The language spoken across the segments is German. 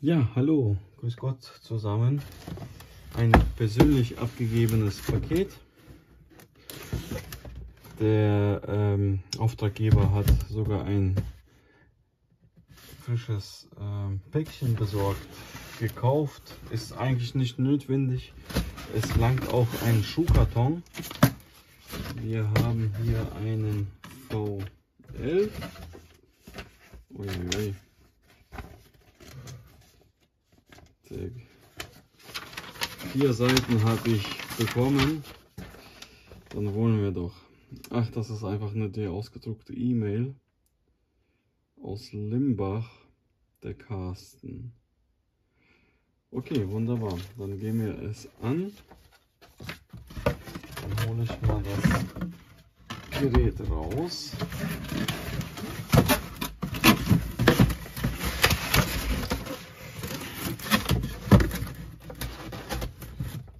Ja, hallo, grüß Gott zusammen. Ein persönlich abgegebenes Paket. Der ähm, Auftraggeber hat sogar ein frisches ähm, Päckchen besorgt, gekauft. Ist eigentlich nicht notwendig. Es langt auch ein Schuhkarton. Wir haben hier einen V11. Uiuiui. Vier Seiten habe ich bekommen. Dann wollen wir doch. Ach, das ist einfach eine die ausgedruckte E-Mail aus Limbach, der Carsten. Okay, wunderbar. Dann gehen wir es an. Dann hole ich mal das Gerät raus.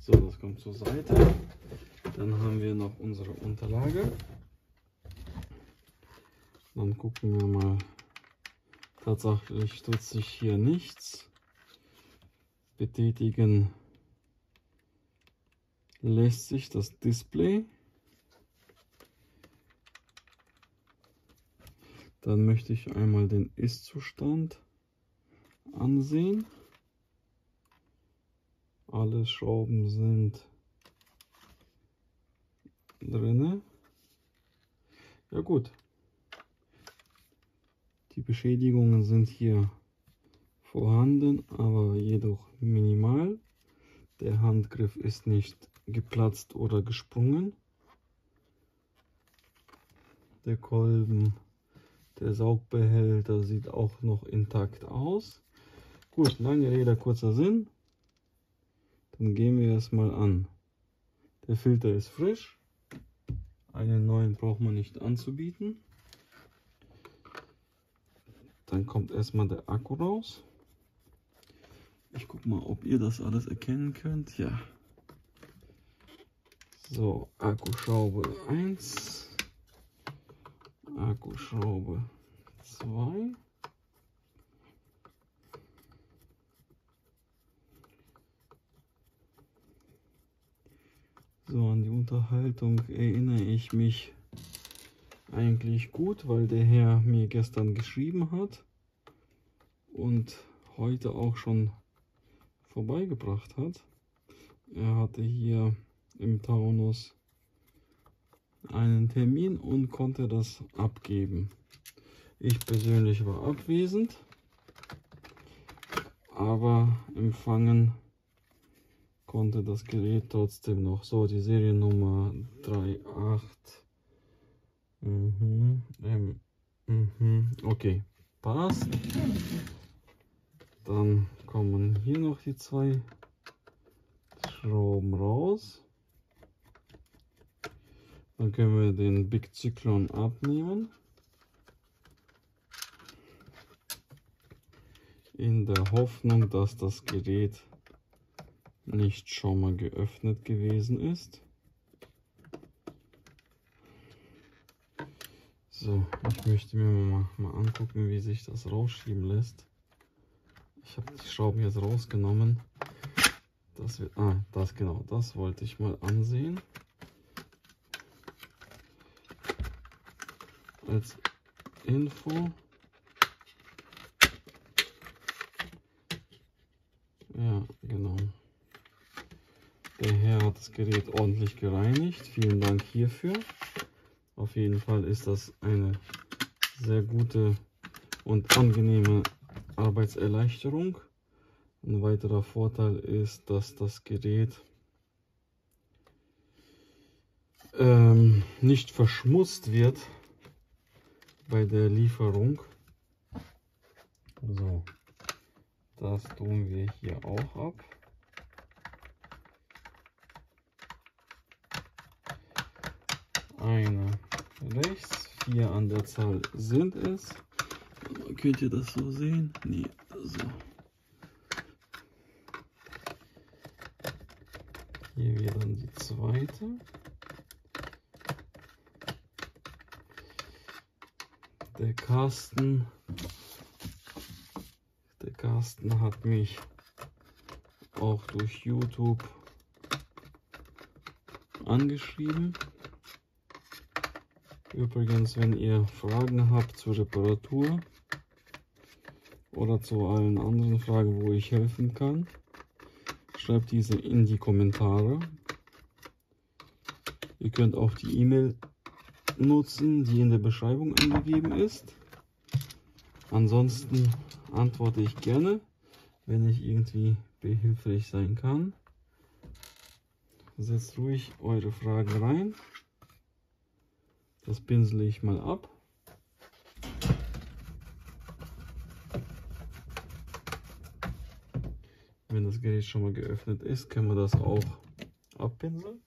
So, das kommt zur Seite. Dann haben wir noch unsere Unterlage. Dann gucken wir mal. Tatsächlich tut sich hier nichts. Betätigen lässt sich das Display. Dann möchte ich einmal den Ist-Zustand ansehen. Alle Schrauben sind drinne. Ja gut. Die Beschädigungen sind hier vorhanden, aber jedoch minimal. Der Handgriff ist nicht geplatzt oder gesprungen. Der Kolben, der Saugbehälter sieht auch noch intakt aus. Gut, lange Rede, kurzer Sinn. Dann gehen wir es mal an. Der Filter ist frisch. Einen neuen braucht man nicht anzubieten. Dann kommt erstmal der Akku raus. Ich gucke mal, ob ihr das alles erkennen könnt. Ja. So, Akkuschraube 1. Akkuschraube 2. So, an die Unterhaltung erinnere ich mich eigentlich gut, weil der Herr mir gestern geschrieben hat und heute auch schon vorbeigebracht hat. Er hatte hier im Taunus einen Termin und konnte das abgeben. Ich persönlich war abwesend, aber empfangen konnte das Gerät trotzdem noch. So, die Seriennummer 38. Mhm, ähm, mhm, okay, passt. Dann kommen hier noch die zwei Schrauben raus. Dann können wir den Big Zyklon abnehmen. In der Hoffnung, dass das Gerät nicht schon mal geöffnet gewesen ist. So, ich möchte mir mal, mal angucken, wie sich das rausschieben lässt. Ich habe die Schrauben jetzt rausgenommen. Das wird, ah, das genau, das wollte ich mal ansehen. Als Info. Ja, hat das Gerät ordentlich gereinigt. Vielen Dank hierfür. Auf jeden Fall ist das eine sehr gute und angenehme Arbeitserleichterung. Ein weiterer Vorteil ist, dass das Gerät ähm, nicht verschmutzt wird bei der Lieferung. So, das tun wir hier auch ab. Eine rechts, vier an der Zahl sind es. Könnt ihr das so sehen? Nee, so. Hier wäre dann die zweite. Der Kasten, der Carsten hat mich auch durch YouTube angeschrieben. Übrigens, wenn ihr Fragen habt zur Reparatur oder zu allen anderen Fragen, wo ich helfen kann, schreibt diese in die Kommentare. Ihr könnt auch die E-Mail nutzen, die in der Beschreibung angegeben ist. Ansonsten antworte ich gerne, wenn ich irgendwie behilflich sein kann. Setzt ruhig eure Fragen rein. Das pinsel ich mal ab. Wenn das Gerät schon mal geöffnet ist, können wir das auch abpinseln.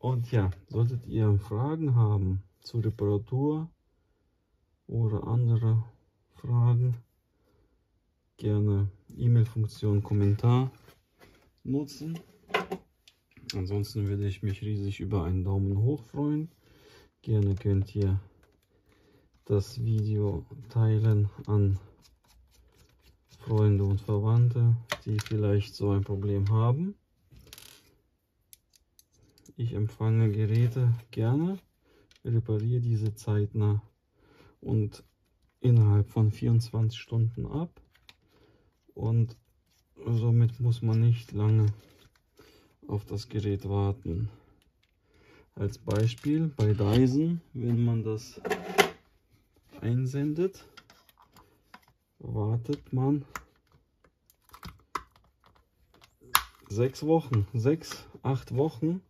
Und ja, solltet ihr Fragen haben zur Reparatur oder andere Fragen, gerne E-Mail-Funktion Kommentar nutzen. Ansonsten würde ich mich riesig über einen Daumen hoch freuen. Gerne könnt ihr das Video teilen an Freunde und Verwandte, die vielleicht so ein Problem haben. Ich empfange Geräte gerne, repariere diese zeitnah und innerhalb von 24 Stunden ab. Und somit muss man nicht lange auf das Gerät warten. Als Beispiel bei Dyson, wenn man das einsendet, wartet man sechs Wochen, sechs, acht Wochen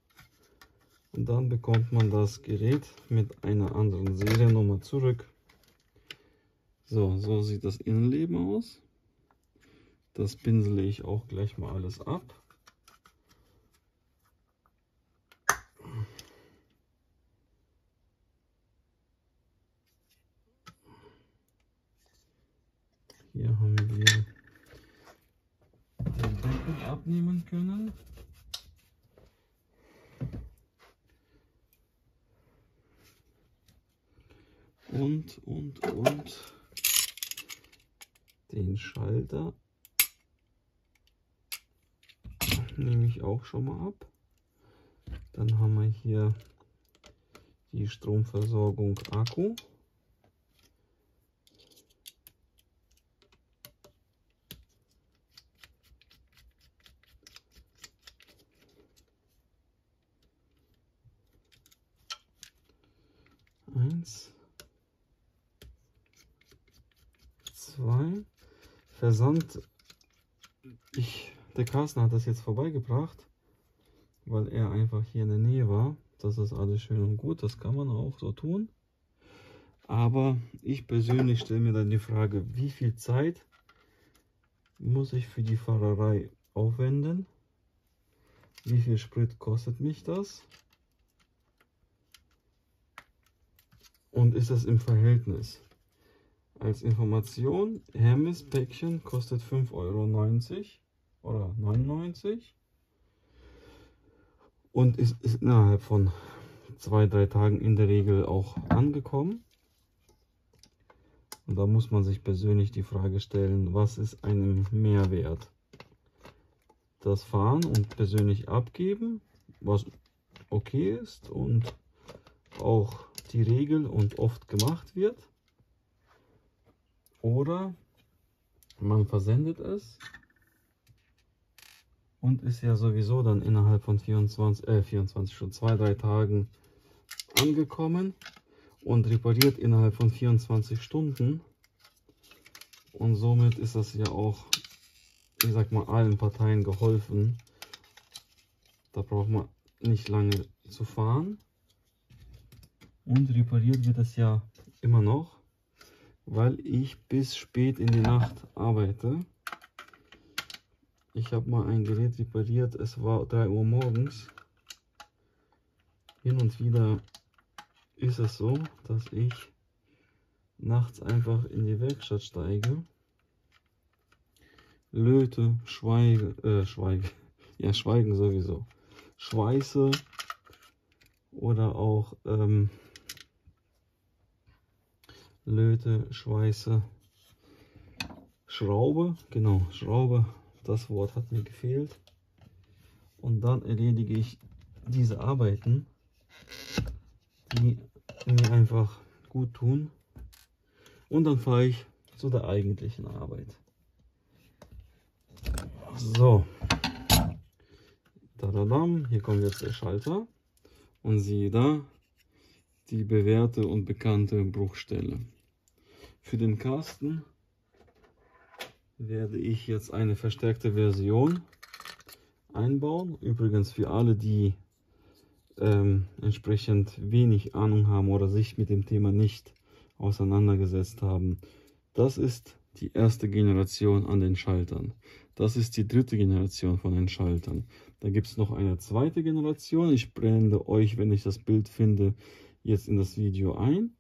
und dann bekommt man das Gerät mit einer anderen Seriennummer zurück. So, so sieht das Innenleben aus. Das pinsele ich auch gleich mal alles ab. Hier haben wir den Deckel abnehmen können. Und, und, und den Schalter nehme ich auch schon mal ab. Dann haben wir hier die Stromversorgung Akku. Eins, zwei, Versand. Ich, der Carsten hat das jetzt vorbeigebracht, weil er einfach hier in der Nähe war. Das ist alles schön und gut, das kann man auch so tun. Aber ich persönlich stelle mir dann die Frage, wie viel Zeit muss ich für die Fahrerei aufwenden? Wie viel Sprit kostet mich das? Und ist das im Verhältnis? Als Information, Hermes Päckchen kostet 5,90 Euro oder 99 und ist, ist innerhalb von zwei, drei Tagen in der Regel auch angekommen. Und da muss man sich persönlich die Frage stellen, was ist einem Mehrwert? Das Fahren und persönlich abgeben, was okay ist und auch die Regel und oft gemacht wird. Oder man versendet es und ist ja sowieso dann innerhalb von 24, äh 24 schon zwei, drei Tagen angekommen und repariert innerhalb von 24 Stunden. Und somit ist das ja auch, ich sag mal, allen Parteien geholfen. Da braucht man nicht lange zu fahren. Und repariert wird es ja immer noch, weil ich bis spät in die Nacht arbeite. Ich habe mal ein Gerät repariert, es war 3 Uhr morgens. Hin und wieder ist es so, dass ich nachts einfach in die Werkstatt steige, löte, schweige, äh, schweige, ja, schweigen sowieso, schweiße oder auch ähm, löte, schweiße, Schraube, genau, Schraube, das Wort hat mir gefehlt. Und dann erledige ich diese Arbeiten, die mir einfach gut tun. Und dann fahre ich zu der eigentlichen Arbeit. So. Tadadam, hier kommt jetzt der Schalter. Und siehe da, die bewährte und bekannte Bruchstelle. Für den Kasten werde ich jetzt eine verstärkte Version einbauen. Übrigens für alle, die ähm, entsprechend wenig Ahnung haben oder sich mit dem Thema nicht auseinandergesetzt haben. Das ist die erste Generation an den Schaltern. Das ist die dritte Generation von den Schaltern. Da gibt es noch eine zweite Generation. Ich blende euch, wenn ich das Bild finde, jetzt in das Video ein.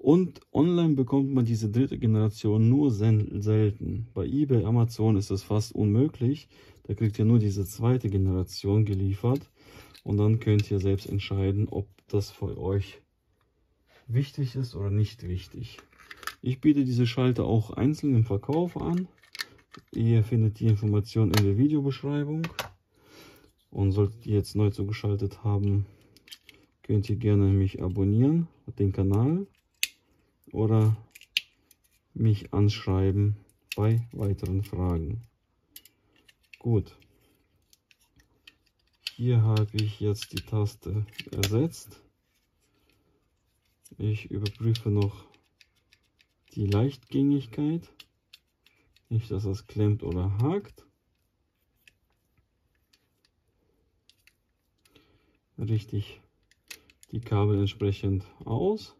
Und online bekommt man diese dritte Generation nur selten. Bei eBay, Amazon ist das fast unmöglich. Da kriegt ihr nur diese zweite Generation geliefert. Und dann könnt ihr selbst entscheiden, ob das für euch wichtig ist oder nicht wichtig. Ich biete diese Schalter auch einzeln im Verkauf an. Ihr findet die Information in der Videobeschreibung. Und solltet ihr jetzt neu zugeschaltet haben, könnt ihr gerne mich abonnieren, den Kanal oder mich anschreiben bei weiteren Fragen. Gut. Hier habe ich jetzt die Taste ersetzt. Ich überprüfe noch die Leichtgängigkeit. Nicht, dass das klemmt oder hakt. Richtig die Kabel entsprechend aus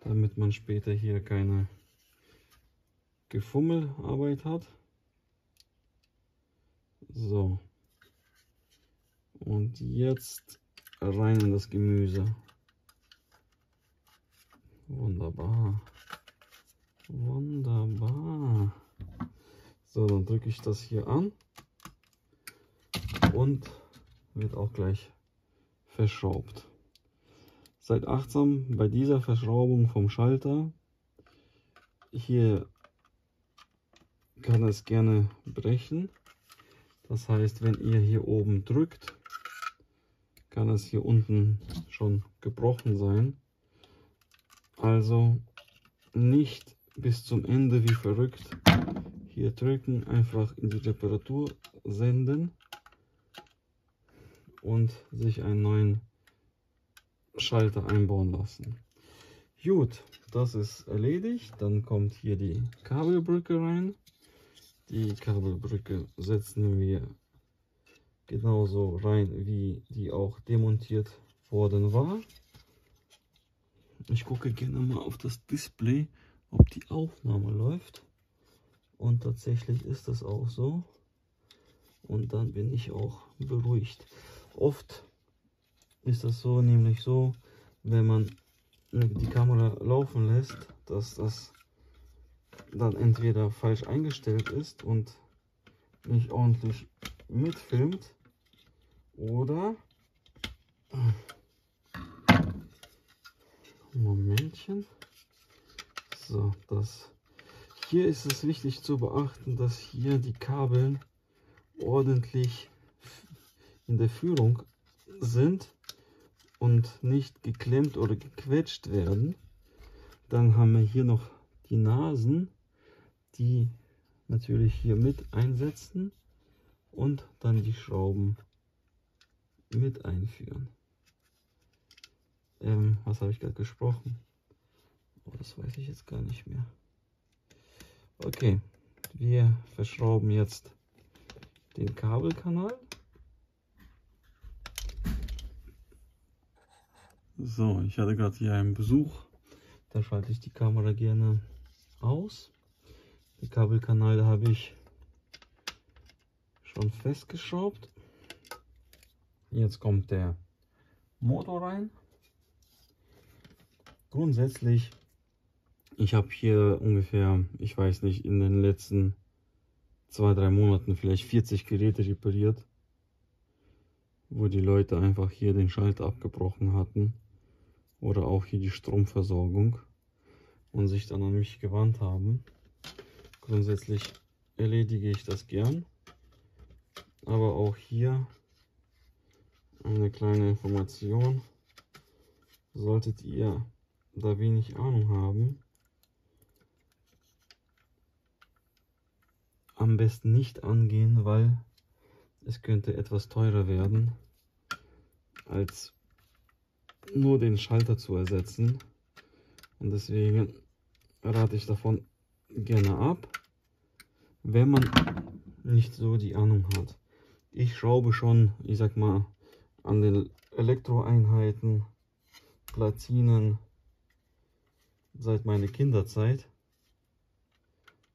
damit man später hier keine Gefummelarbeit hat. So. Und jetzt rein in das Gemüse. Wunderbar. Wunderbar. So, dann drücke ich das hier an und wird auch gleich verschraubt. Seid achtsam bei dieser Verschraubung vom Schalter. Hier kann es gerne brechen. Das heißt, wenn ihr hier oben drückt, kann es hier unten schon gebrochen sein. Also nicht bis zum Ende wie verrückt hier drücken, einfach in die Reparatur senden und sich einen neuen Schalter einbauen lassen. Gut, das ist erledigt. Dann kommt hier die Kabelbrücke rein. Die Kabelbrücke setzen wir genauso rein, wie die auch demontiert worden war. Ich gucke gerne mal auf das Display, ob die Aufnahme läuft. Und tatsächlich ist das auch so. Und dann bin ich auch beruhigt. Oft ist das so, nämlich so, wenn man die Kamera laufen lässt, dass das dann entweder falsch eingestellt ist und nicht ordentlich mitfilmt oder Momentchen. So das hier ist es wichtig zu beachten dass hier die Kabel ordentlich in der Führung sind und nicht geklemmt oder gequetscht werden. Dann haben wir hier noch die Nasen, die natürlich hier mit einsetzen und dann die Schrauben mit einführen. Ähm, was habe ich gerade gesprochen? Oh, das weiß ich jetzt gar nicht mehr. Okay, wir verschrauben jetzt den Kabelkanal. So, ich hatte gerade hier einen Besuch. Da schalte ich die Kamera gerne aus. Den Kabelkanal habe ich schon festgeschraubt. Jetzt kommt der Motor rein. Grundsätzlich, ich habe hier ungefähr, ich weiß nicht, in den letzten zwei, drei Monaten vielleicht 40 Geräte repariert, wo die Leute einfach hier den Schalter abgebrochen hatten oder auch hier die Stromversorgung und sich dann an mich gewandt haben. Grundsätzlich erledige ich das gern. Aber auch hier eine kleine Information. Solltet ihr da wenig Ahnung haben, am besten nicht angehen, weil es könnte etwas teurer werden, als nur den Schalter zu ersetzen. Und deswegen rate ich davon gerne ab, wenn man nicht so die Ahnung hat. Ich schraube schon, ich sag mal, an den Elektroeinheiten, Platinen seit meiner Kinderzeit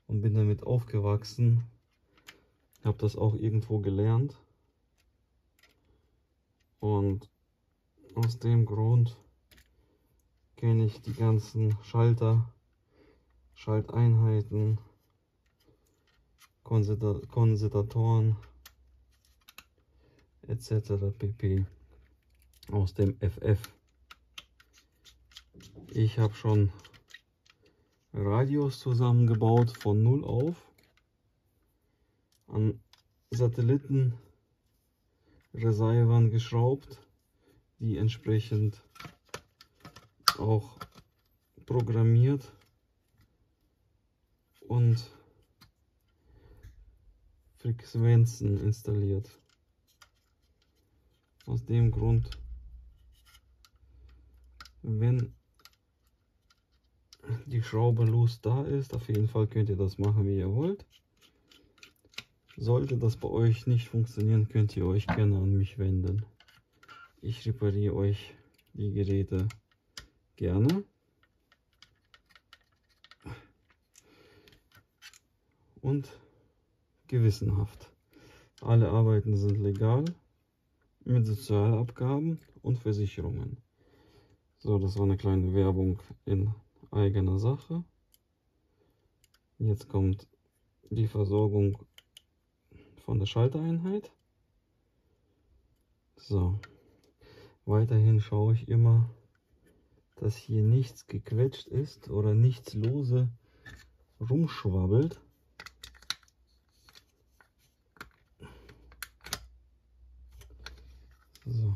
und bin damit aufgewachsen. Habe das auch irgendwo gelernt. Und aus dem Grund kenne ich die ganzen Schalter, Schalteinheiten, Konsidatoren etc. pp. aus dem FF. Ich habe schon Radios zusammengebaut von null auf an Satelliten Reservern geschraubt, die entsprechend auch programmiert und Frequenzen installiert. Aus dem Grund, wenn die Schraube los da ist, auf jeden Fall könnt ihr das machen, wie ihr wollt. Sollte das bei euch nicht funktionieren, könnt ihr euch gerne an mich wenden. Ich repariere euch die Geräte gerne. Und gewissenhaft. Alle Arbeiten sind legal mit Sozialabgaben und Versicherungen. So, das war eine kleine Werbung in eigener Sache. Jetzt kommt die Versorgung von der Schaltereinheit. So, weiterhin schaue ich immer, dass hier nichts gequetscht ist oder nichts lose rumschwabbelt. So.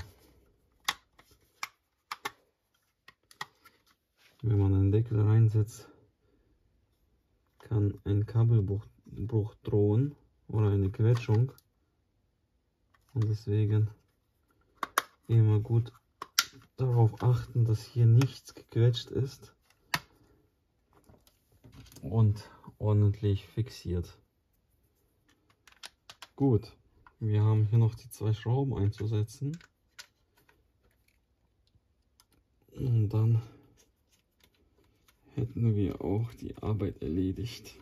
Wenn man einen Deckel reinsetzt, kann ein Kabelbruch Bruch drohen oder eine Quetschung. Und deswegen immer gut darauf achten, dass hier nichts gequetscht ist und ordentlich fixiert. Gut. Wir haben hier noch die zwei Schrauben einzusetzen. Und dann hätten wir auch die Arbeit erledigt.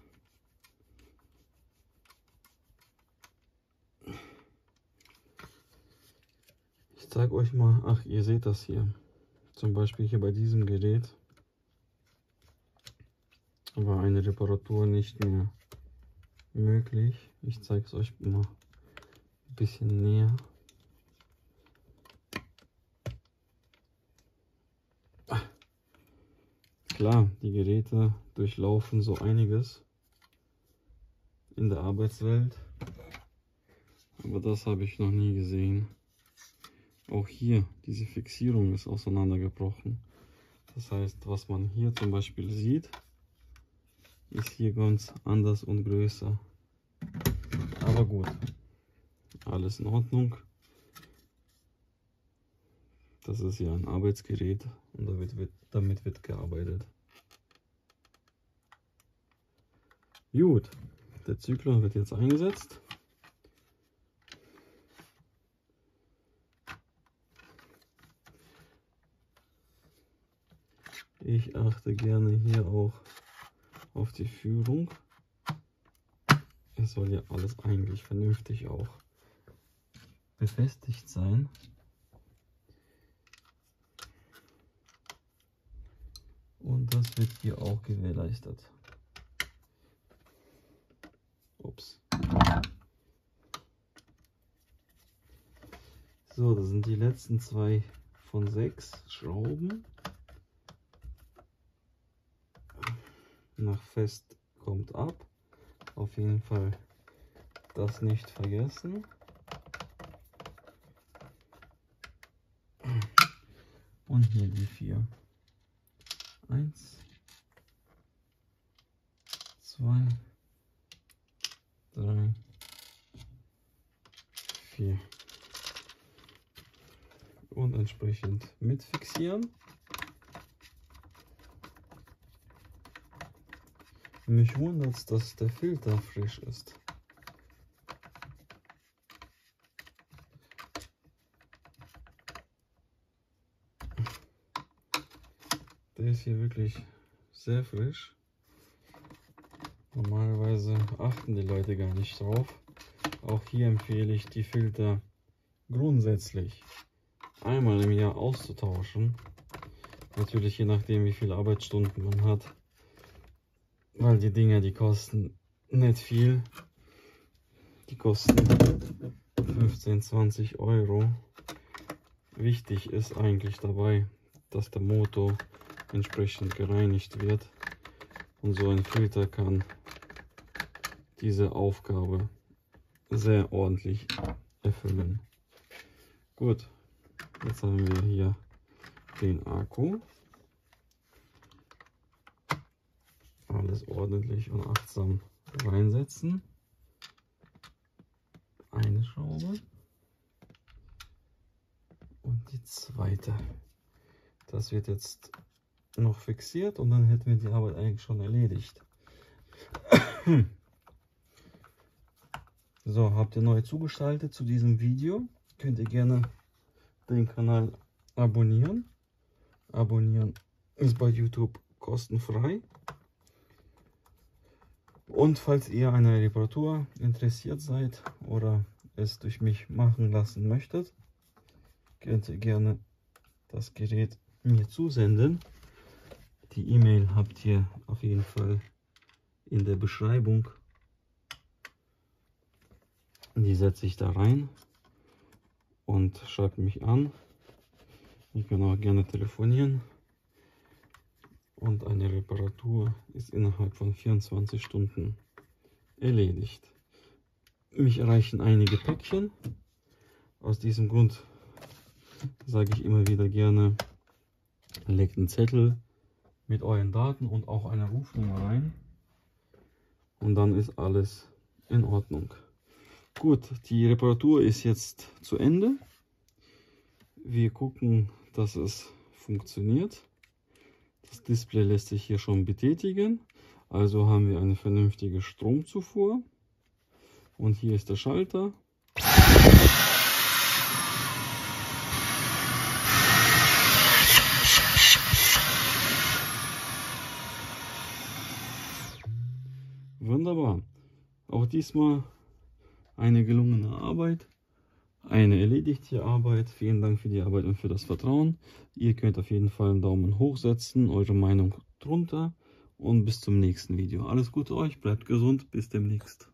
Zeige euch mal, ach ihr seht das hier, zum Beispiel hier bei diesem Gerät war eine Reparatur nicht mehr möglich. Ich zeige es euch mal bisschen näher. Klar, die Geräte durchlaufen so einiges in der Arbeitswelt, aber das habe ich noch nie gesehen. Auch hier, diese Fixierung ist auseinandergebrochen. Das heißt, was man hier zum Beispiel sieht, ist hier ganz anders und größer. Aber gut, alles in Ordnung. Das ist ja ein Arbeitsgerät und damit wird, damit wird gearbeitet. Gut, der Zyklon wird jetzt eingesetzt. Ich achte gerne hier auch auf die Führung. Es soll ja alles eigentlich vernünftig auch befestigt sein. Und das wird hier auch gewährleistet. Ups. So, das sind die letzten zwei von sechs Schrauben. Nach fest kommt ab. Auf jeden Fall das nicht vergessen. Und hier die vier. Eins, zwei, drei, vier. Und entsprechend mit Mich wundert, dass der Filter frisch ist. Der ist hier wirklich sehr frisch. Normalerweise achten die Leute gar nicht drauf. Auch hier empfehle ich die Filter grundsätzlich einmal im Jahr auszutauschen. Natürlich je nachdem wie viele Arbeitsstunden man hat. Weil die Dinger, die kosten nicht viel. Die kosten 15, 20 Euro. Wichtig ist eigentlich dabei, dass der Motor entsprechend gereinigt wird. Und so ein Filter kann diese Aufgabe sehr ordentlich erfüllen. Gut, jetzt haben wir hier den Akku. Alles ordentlich und achtsam reinsetzen. Eine Schraube und die zweite. Das wird jetzt noch fixiert und dann hätten wir die Arbeit eigentlich schon erledigt. So, habt ihr neu zugeschaltet zu diesem Video? Könnt ihr gerne den Kanal abonnieren. Abonnieren ist bei YouTube kostenfrei. Und falls ihr eine Reparatur interessiert seid oder es durch mich machen lassen möchtet, könnt ihr gerne das Gerät mir zusenden. Die E-Mail habt ihr auf jeden Fall in der Beschreibung. Die setze ich da rein und schreibt mich an. Ihr könnt auch gerne telefonieren. Und eine Reparatur ist innerhalb von 24 Stunden erledigt. Mich erreichen einige Päckchen. Aus diesem Grund sage ich immer wieder gerne, legt einen Zettel mit euren Daten und auch eine Rufnummer rein. Und dann ist alles in Ordnung. Gut, die Reparatur ist jetzt zu Ende. Wir gucken, dass es funktioniert. Das Display lässt sich hier schon betätigen. Also haben wir eine vernünftige Stromzufuhr. Und hier ist der Schalter. Wunderbar. Auch diesmal eine gelungene Arbeit. Eine erledigte Arbeit. Vielen Dank für die Arbeit und für das Vertrauen. Ihr könnt auf jeden Fall einen Daumen hoch setzen, eure Meinung drunter und bis zum nächsten Video. Alles Gute euch, bleibt gesund, bis demnächst.